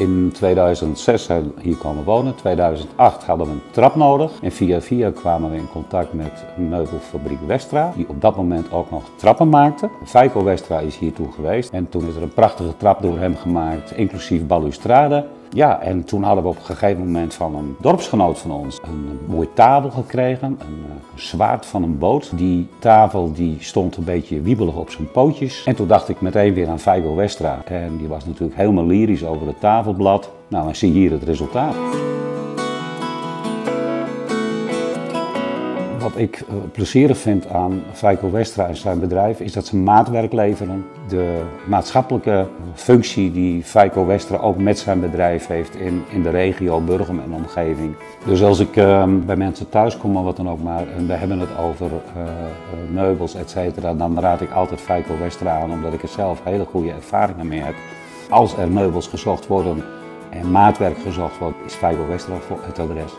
In 2006 zijn we hier komen wonen. In 2008 hadden we een trap nodig. En via via kwamen we in contact met meubelfabriek Westra, die op dat moment ook nog trappen maakte. Feiko Westra is hier toen geweest en toen is er een prachtige trap door hem gemaakt, inclusief balustrade. Ja, en toen hadden we op een gegeven moment van een dorpsgenoot van ons een mooie tafel gekregen, een, eh, zwaard van een boot. Die tafel die stond een beetje wiebelig op zijn pootjes. En toen dacht ik meteen weer aan Feiko Westra. En die was natuurlijk helemaal lyrisch over het tafelblad. Nou, en zie hier het resultaat. Wat ik uh, plezierig vind aan Feiko Westra en zijn bedrijf is dat ze maatwerk leveren. De maatschappelijke functie die Feiko Westra ook met zijn bedrijf heeft in, in de regio, Burgum en omgeving. Dus als ik uh, bij mensen thuis kom of wat dan ook maar en we hebben het over uh, meubels et cetera, dan raad ik altijd Feiko Westra aan omdat ik er zelf hele goede ervaringen mee heb. Als er meubels gezocht worden en maatwerk gezocht wordt, is Feiko Westra het adres.